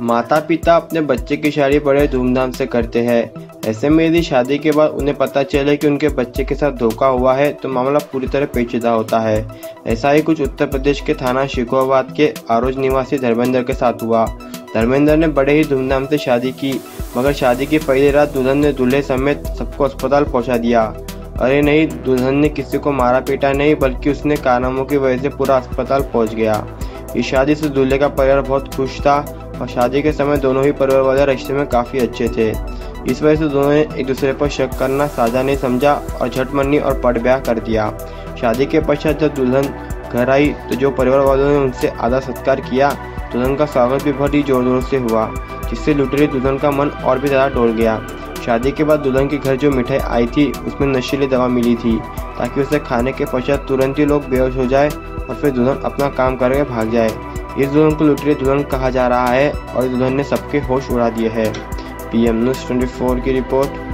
माता पिता अपने बच्चे की शादी बड़े धूमधाम से करते हैं। ऐसे में यदि शादी के बाद उन्हें पता चले कि उनके बच्चे के साथ धोखा हुआ है तो मामला पूरी तरह पेचीदा होता है। ऐसा ही कुछ उत्तर प्रदेश के थाना शिकोहाबाद के आरोज निवासी धर्मेंद्र के साथ हुआ। धर्मेंद्र ने बड़े ही धूमधाम से शादी की, मगर शादी की पहली रात दुल्हन ने दूल्हे समेत सबको अस्पताल पहुँचा दिया। अरे नहीं, दुल्हन ने किसी को मारा पीटा नहीं, बल्कि उसने कारनामों की वजह से पूरा अस्पताल पहुँच गया। इस शादी से दूल्हे का परिवार बहुत खुश था। और शादी के समय दोनों ही परिवार वाले रिश्ते में काफ़ी अच्छे थे। इस वजह से दोनों ने एक दूसरे पर शक करना साझा नहीं समझा और झटमनी और पट ब्याह कर दिया। शादी के पश्चात जब दुल्हन घर आई तो जो परिवार वालों ने उनसे आधा सत्कार किया, दुल्हन का स्वागत भी बहुत ही ज़ोर ज़ोर से हुआ, जिससे लुटेरी दुल्हन का मन और भी ज़्यादा डोल गया। शादी के बाद दुल्हन के घर जो मिठाई आई थी, उसमें नशीली दवा मिली थी, ताकि उसे खाने के पश्चात तुरंत ही लोग बेहोश हो जाए और फिर दुल्हन अपना काम करके भाग जाए। इस दुल्हन को लुटेरे दुल्हन कहा जा रहा है और इस दुल्हन ने सबके होश उड़ा दिए हैं। पीएम न्यूज़ 24 की रिपोर्ट।